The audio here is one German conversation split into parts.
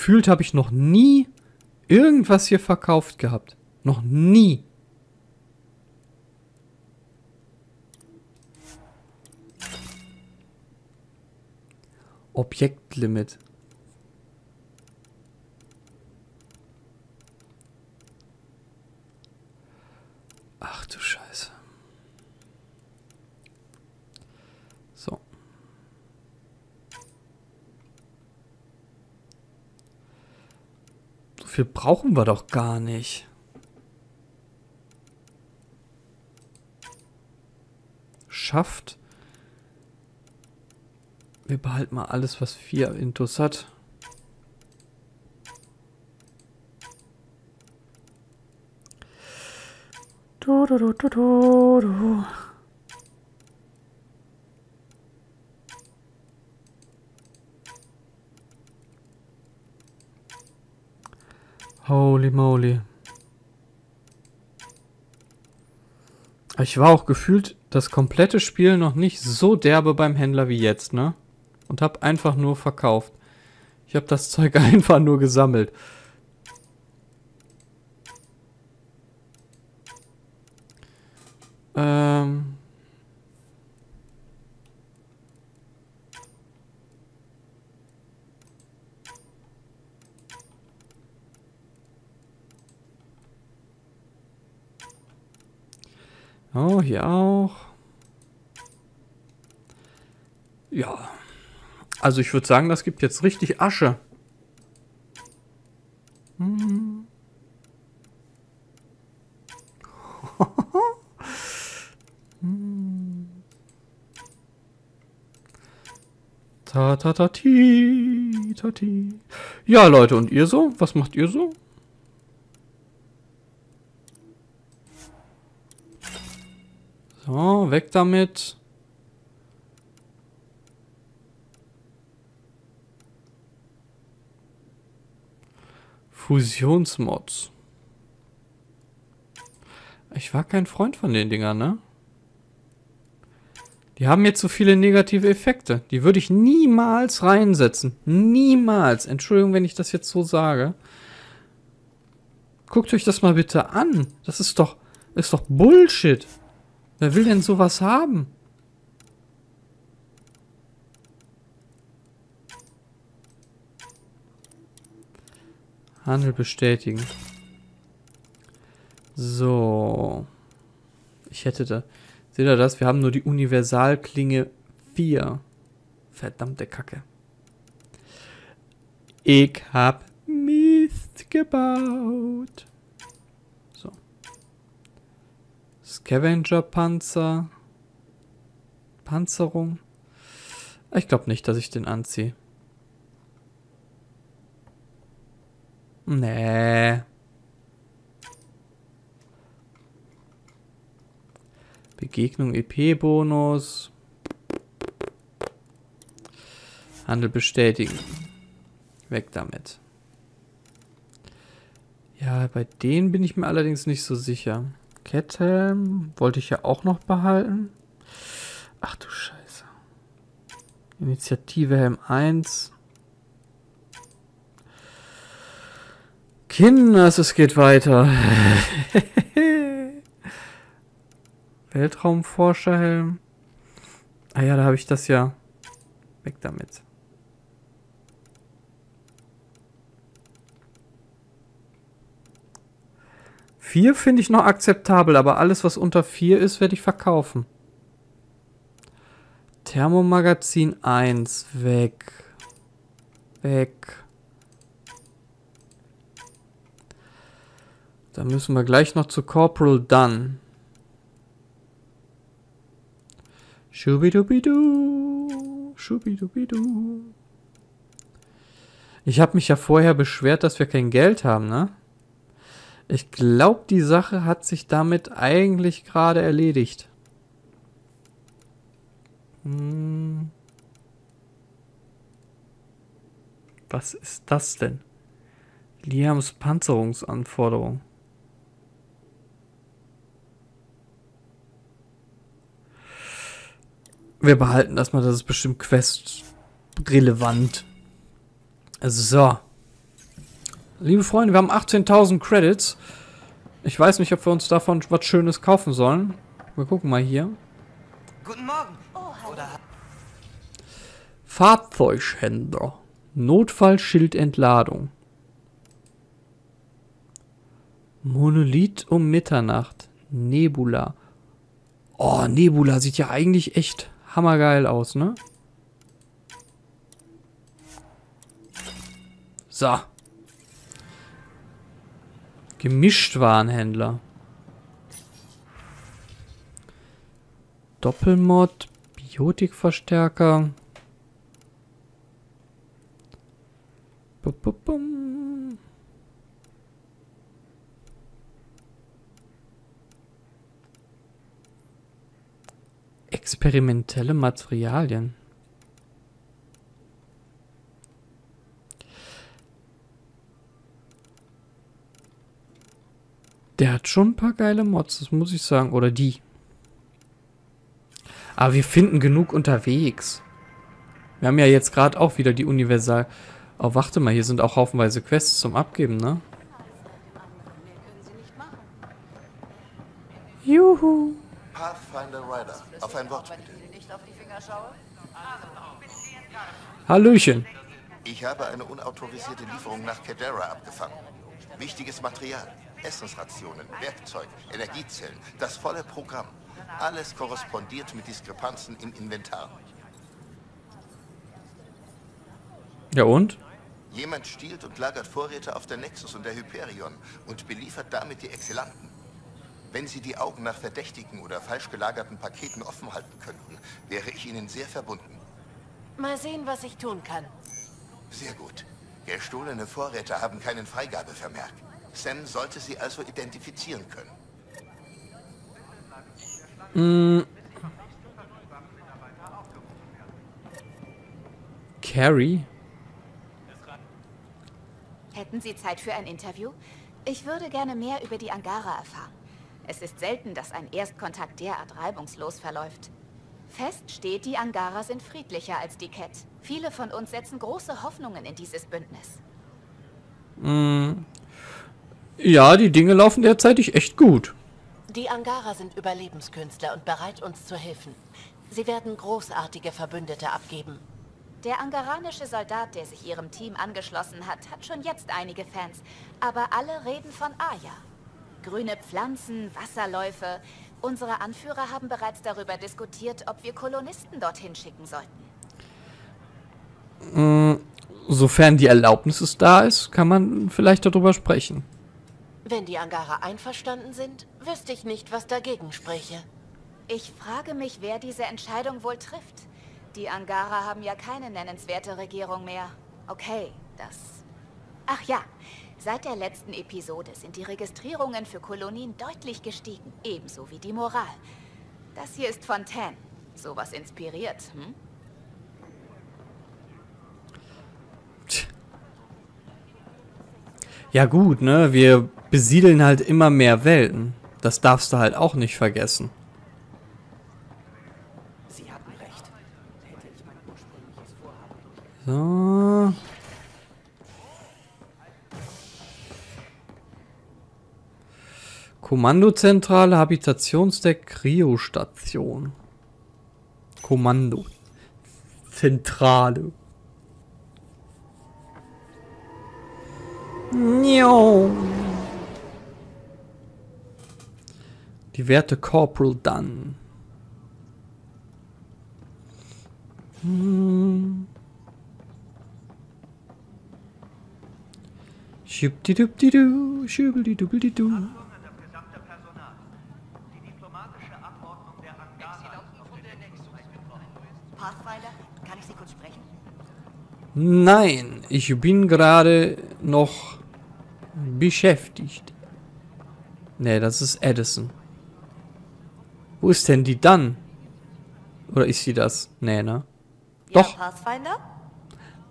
Gefühlt habe ich noch nie irgendwas hier verkauft gehabt. Noch nie. Objektlimit. Ach du Scheiße. So. So viel brauchen wir doch gar nicht. Schafft. Wir behalten mal alles, was vier Intus hat. Du, du, du, du, du, du. Holy moly. Ich war auch gefühlt das komplette Spiel noch nicht so derbe beim Händler wie jetzt, ne? Und hab einfach nur verkauft. Ich hab das Zeug einfach nur gesammelt. Oh, hier auch. Ja. Also ich würde sagen, das gibt jetzt richtig Asche. Ta ta ta ti ta ti. Ja, Leute, und ihr so? Was macht ihr so? So, weg damit. Fusionsmods. Ich war kein Freund von den Dingern, ne? Die haben jetzt so viele negative Effekte. Die würde ich niemals reinsetzen. Niemals. Entschuldigung, wenn ich das jetzt so sage. Guckt euch das mal bitte an. Das ist doch, ist doch Bullshit. Wer will denn sowas haben? Handel bestätigen. So. Ich hätte da... Seht ihr das? Wir haben nur die Universalklinge 4. Verdammte Kacke. Ich hab Mist gebaut. Scavenger-Panzer. Panzerung. Ich glaube nicht, dass ich den anziehe. Nee. Begegnung EP-Bonus. Handel bestätigen. Weg damit. Ja, bei denen bin ich mir allerdings nicht so sicher. Kette wollte ich ja auch noch behalten. Ach du Scheiße. Initiative Helm 1. Kinders, es geht weiter. Weltraumforscherhelm. Ah ja, da habe ich das ja. Weg damit. Vier finde ich noch akzeptabel, aber alles, was unter vier ist, werde ich verkaufen. Thermomagazin 1, weg. Weg. Da müssen wir gleich noch zu Corporal Dunn. Schubidubidu. Schubidubidu. Ich habe mich ja vorher beschwert, dass wir kein Geld haben, ne? Ich glaube, die Sache hat sich damit eigentlich gerade erledigt. Hm. Was ist das denn? Liams Panzerungsanforderung. Wir behalten das mal, das ist bestimmt Quest relevant. So. Liebe Freunde, wir haben 18.000 Credits. Ich weiß nicht, ob wir uns davon was Schönes kaufen sollen. Wir gucken mal hier. Guten Morgen. Fahrzeughändler. Notfallschildentladung. Monolith um Mitternacht. Nebula. Oh, Nebula sieht ja eigentlich echt hammergeil aus, ne? So. Gemischtwarenhändler. Doppelmod, Biotikverstärker. Experimentelle Materialien. Schon ein paar geile Mods, das muss ich sagen. Oder die. Aber wir finden genug unterwegs. Wir haben ja jetzt gerade auch wieder die Universal... Oh, warte mal, hier sind auch haufenweise Quests zum Abgeben, ne? Juhu. Pathfinder Rider. Auf ein Wort bitte. Hallöchen. Ich habe eine unautorisierte Lieferung nach Kedera abgefangen. Wichtiges Material. Essensrationen, Werkzeug, Energiezellen, das volle Programm. Alles korrespondiert mit Diskrepanzen im Inventar. Ja und? Jemand stiehlt und lagert Vorräte auf der Nexus und der Hyperion und beliefert damit die Exzellenten. Wenn Sie die Augen nach verdächtigen oder falsch gelagerten Paketen offen halten könnten, wäre ich Ihnen sehr verbunden. Mal sehen, was ich tun kann. Sehr gut. Gestohlene Vorräte haben keinen Freigabevermerk. Sam sollte sie also identifizieren können. Carrie? Hätten Sie Zeit für ein Interview? Ich würde gerne mehr über die Angara erfahren. Es ist selten, dass ein Erstkontakt derart reibungslos verläuft. Fest steht, die Angara sind friedlicher als die Cat. Viele von uns setzen große Hoffnungen in dieses Bündnis. Ja, die Dinge laufen derzeitig echt gut. Die Angara sind Überlebenskünstler und bereit, uns zu helfen. Sie werden großartige Verbündete abgeben. Der angaranische Soldat, der sich ihrem Team angeschlossen hat, hat schon jetzt einige Fans. Aber alle reden von Aya. Grüne Pflanzen, Wasserläufe. Unsere Anführer haben bereits darüber diskutiert, ob wir Kolonisten dorthin schicken sollten. Sofern die Erlaubnis da ist, kann man vielleicht darüber sprechen. Wenn die Angara einverstanden sind, wüsste ich nicht, was dagegen spräche. Ich frage mich, wer diese Entscheidung wohl trifft. Die Angara haben ja keine nennenswerte Regierung mehr. Okay, das... Ach ja, seit der letzten Episode sind die Registrierungen für Kolonien deutlich gestiegen. Ebenso wie die Moral. Das hier ist von Tan. Sowas inspiriert, hm? Ja gut, ne? Wir besiedeln halt immer mehr Welten. Das darfst du halt auch nicht vergessen. Sie hatten recht. Hätte ich mein ursprüngliches Vorhaben So. Kommandozentrale, Habitationsdeck, Kryostation. Kommando. Zentrale. Die Werte Corporal Dunn. Hm. Schubdidubidu, schubdidubidu. das gesamte Personal. Die diplomatische Abordnung der Angara Pathfinder, kann ich Sie kurz sprechen? Nein, ich bin gerade noch beschäftigt. Nee, das ist Edison. Wo ist denn die dann? Oder ist sie das? Nee, ne? Doch. Pathfinder?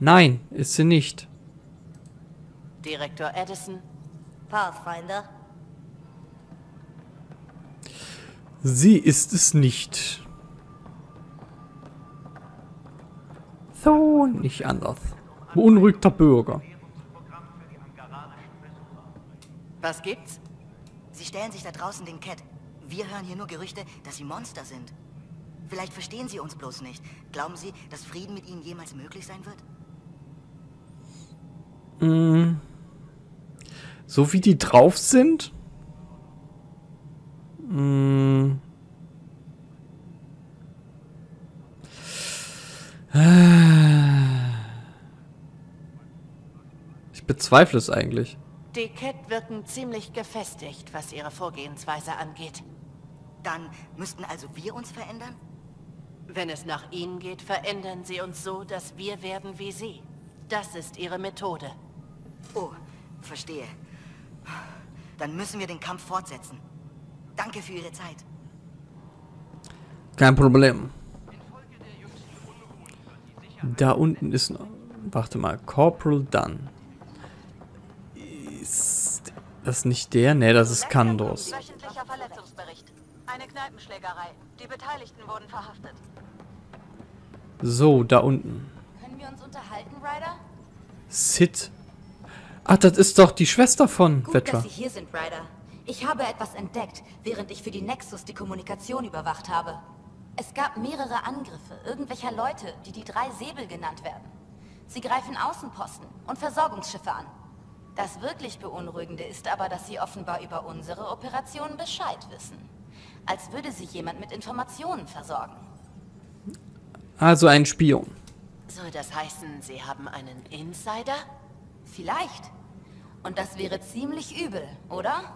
Nein, ist sie nicht. Direktor Edison. Pathfinder? Sie ist es nicht. So, nicht anders. Beunruhigter Bürger. Programm für die angaranische Was gibt's? Sie stellen sich da draußen den Cat. Wir hören hier nur Gerüchte, dass sie Monster sind. Vielleicht verstehen sie uns bloß nicht. Glauben Sie, dass Frieden mit ihnen jemals möglich sein wird? Mm. So wie die drauf sind? Mm. Ich bezweifle es eigentlich. Die Cat wirken ziemlich gefestigt, was ihre Vorgehensweise angeht. Dann müssten also wir uns verändern? Wenn es nach ihnen geht, verändern sie uns so, dass wir werden wie sie. Das ist ihre Methode. Oh, verstehe. Dann müssen wir den Kampf fortsetzen. Danke für Ihre Zeit. Kein Problem. Da unten ist noch... Warte mal, Corporal Dunn. Ist das nicht der? Ne, das ist Kandos. Wöchentlicher Verletzungsbericht. Eine Kneipenschlägerei. Die Beteiligten wurden verhaftet. So, da unten. Können wir uns unterhalten, Ryder? Sid. Ach, das ist doch die Schwester von Gut, Vetra. dass Sie hier sind, Ryder. Ich habe etwas entdeckt, während ich für die Nexus die Kommunikation überwacht habe. Es gab mehrere Angriffe irgendwelcher Leute, die die drei Säbel genannt werden. Sie greifen Außenposten und Versorgungsschiffe an. Das wirklich Beunruhigende ist aber, dass sie offenbar über unsere Operation Bescheid wissen. Als würde sie jemand mit Informationen versorgen. Also ein Spion. Soll das heißen, sie haben einen Insider? Vielleicht. Und das wäre ziemlich übel, oder?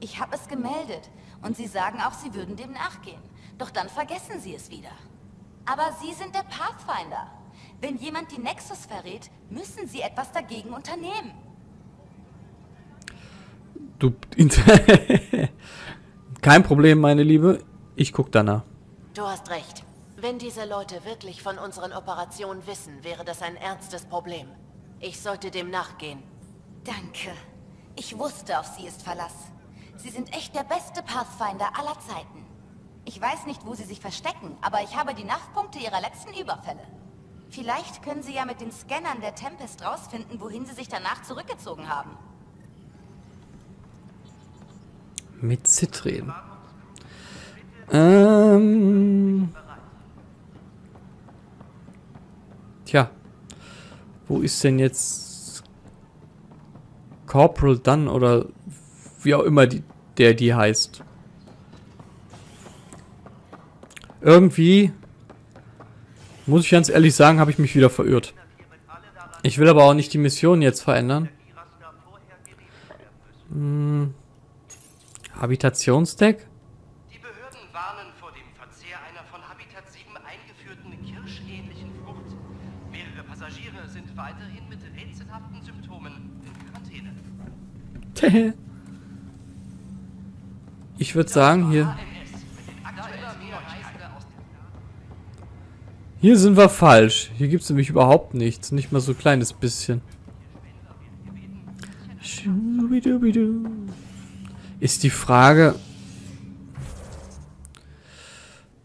Ich habe es gemeldet und sie sagen auch, sie würden dem nachgehen. Doch dann vergessen sie es wieder. Aber sie sind der Pathfinder. Wenn jemand die Nexus verrät, müssen sie etwas dagegen unternehmen. Du. Kein Problem, meine Liebe. Ich guck danach. Du hast recht. Wenn diese Leute wirklich von unseren Operationen wissen, wäre das ein ernstes Problem. Ich sollte dem nachgehen. Danke. Ich wusste, auf sie ist Verlass. Sie sind echt der beste Pathfinder aller Zeiten. Ich weiß nicht, wo sie sich verstecken, aber ich habe die Nachpunkte ihrer letzten Überfälle. Vielleicht können sie ja mit den Scannern der Tempest rausfinden, wohin sie sich danach zurückgezogen haben. Mit Sid reden. Ähm. Tja. Wo ist denn jetzt Corporal Dunn oder wie auch immer die, der die heißt? Irgendwie, muss ich ganz ehrlich sagen, habe ich mich wieder verirrt. Ich will aber auch nicht die Mission jetzt verändern. Hm. Habitationsdeck? Die Behörden warnen vor dem Verzehr einer von Habitat 7 eingeführten kirschähnlichen Frucht. Mehrere Passagiere sind weiterhin mit rätselhaften Symptomen in Quarantäne. Ich würde sagen, hier, hier sind wir falsch. Hier gibt es nämlich überhaupt nichts. Nicht mal so ein kleines bisschen. Schubidubidu. Ist die Frage...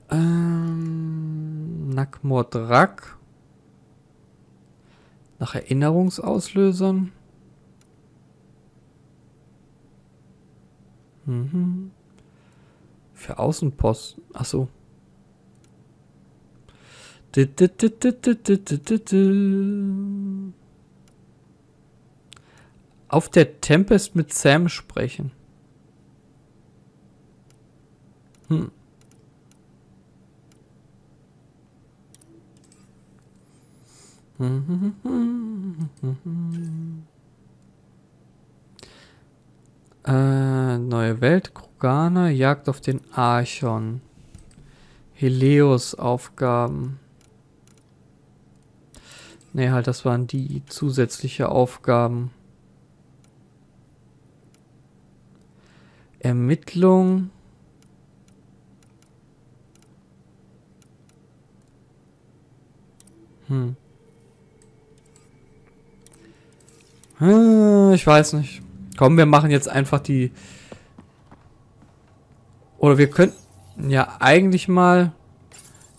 Ähm, Nakmordrak. Nach Erinnerungsauslösern. Mhm. Für Außenposten. Achso. Auf der Tempest mit Sam sprechen. Hm. Äh, neue Welt, Kroganer, Jagd auf den Archon. Helios Aufgaben. Ne, halt, das waren die zusätzliche Aufgaben. Ermittlung. Hm. Hm, Ich weiß nicht. Komm, wir machen jetzt einfach die... Oder wir könnten ja eigentlich mal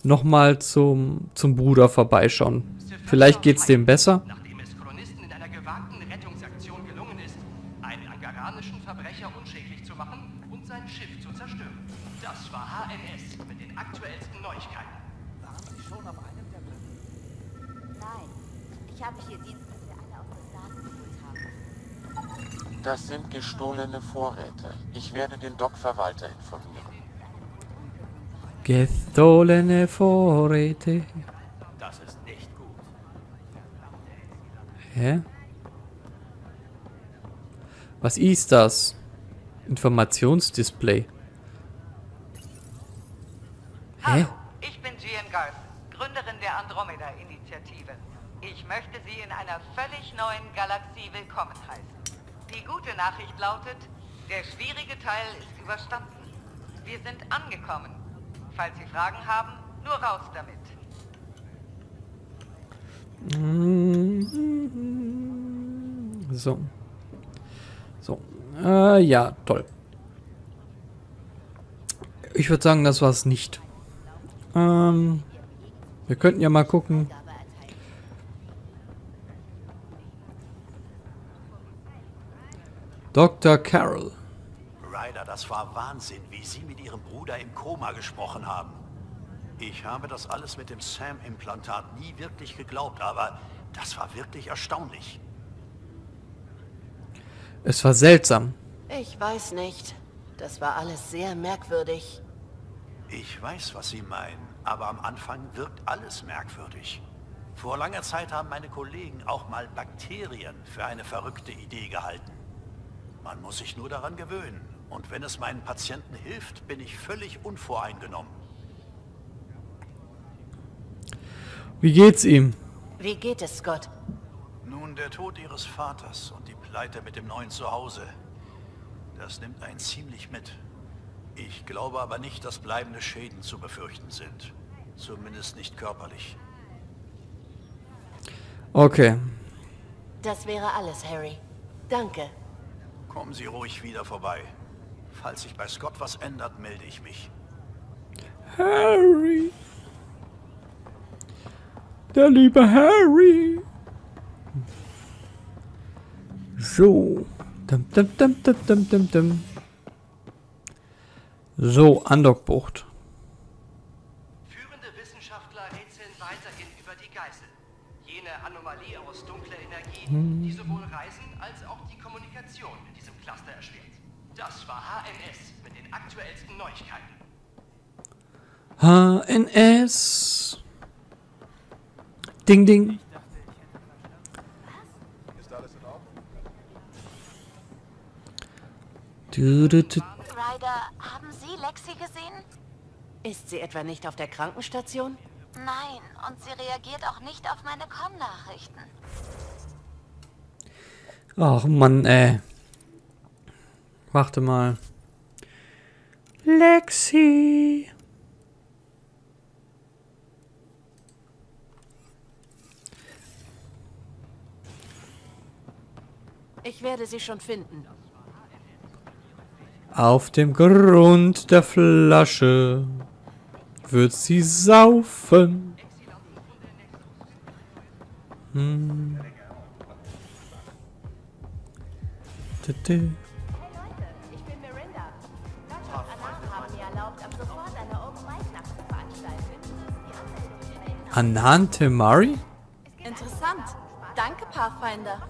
nochmal zum, zum Bruder vorbeischauen. Vielleicht geht's dem besser. Gestohlene Vorräte. Ich werde den Dockverwalter informieren. Gestohlene Vorräte. Das ist nicht gut. Hä? Was ist das? Informationsdisplay. Hä? Hallo, ich bin Gian Garth, Gründerin der Andromeda-Initiative. Ich möchte Sie in einer völlig neuen Galaxie willkommen heißen. Die gute Nachricht lautet, der schwierige Teil ist überstanden. Wir sind angekommen. Falls Sie Fragen haben, nur raus damit. So. So. Äh, ja, toll. Ich würde sagen, das war's nicht. Ähm, wir könnten ja mal gucken. Dr. Carroll. Ryder, das war Wahnsinn, wie Sie mit Ihrem Bruder im Koma gesprochen haben. Ich habe das alles mit dem Sam-Implantat nie wirklich geglaubt, aber das war wirklich erstaunlich. Es war seltsam. Ich weiß nicht. Das war alles sehr merkwürdig. Ich weiß, was Sie meinen, aber am Anfang wirkt alles merkwürdig. Vor langer Zeit haben meine Kollegen auch mal Bakterien für eine verrückte Idee gehalten. Man muss sich nur daran gewöhnen. Und wenn es meinen Patienten hilft, bin ich völlig unvoreingenommen. Wie geht's ihm? Wie geht es, Scott? Nun, der Tod Ihres Vaters und die Pleite mit dem neuen Zuhause, das nimmt einen ziemlich mit. Ich glaube aber nicht, dass bleibende Schäden zu befürchten sind. Zumindest nicht körperlich. Okay. Das wäre alles, Harry. Danke. Kommen Sie ruhig wieder vorbei. Falls sich bei Scott was ändert, melde ich mich. Harry. Der liebe Harry. So. Dum, dum, dum, dum, dum, dum, dum. So, Andockbucht. Führende Wissenschaftler rätseln weiterhin über die Geißel. Jene Anomalie aus dunkler Energie, die sowohl Reisen HNS. Ding, ding. Du, du, du. Ryder, haben Sie Lexi gesehen? Ist sie etwa nicht auf der Krankenstation? Nein, und sie reagiert auch nicht auf meine Com-Nachrichten. Ach Mann, ey. Warte mal. Lexi. Ich werde sie schon finden. Auf dem Grund der Flasche wird sie saufen. Hm. Anante Mari? Interessant. Danke, Pathfinder.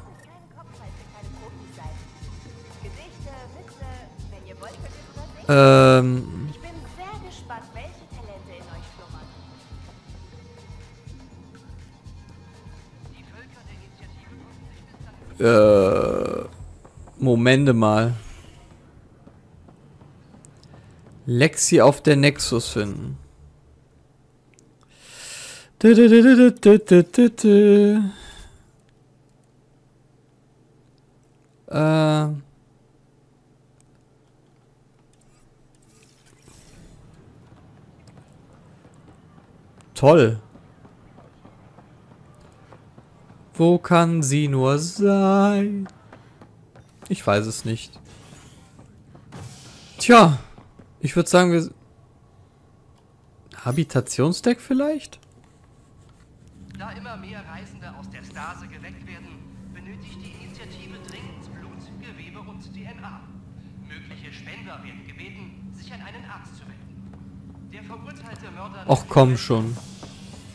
Ähm, Ich bin sehr gespannt, welche Talente in euch schlummern. äh, Momente mal. Lexi auf der Nexus finden. Äh. Toll. Wo kann sie nur sein? Ich weiß es nicht. Tja, ich würde sagen, wir... Habitationsdeck vielleicht? Da immer mehr Reisende aus der Stase geweckt werden, benötigt die Initiative dringend Blut, Gewebe einen Arm. Mögliche Spender werden gebeten, sich an einen Arzt zu wenden. Der verurteilte Mörder... Och komm schon.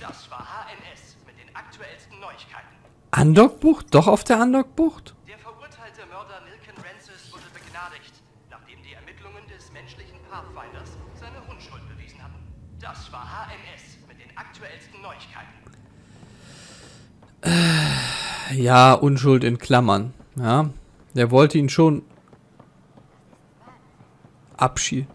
Das war HNS mit den aktuellsten Neuigkeiten. Andockbucht? Doch auf der Andockbucht? Ja, Unschuld in Klammern. Ja. Der wollte ihn schon abschie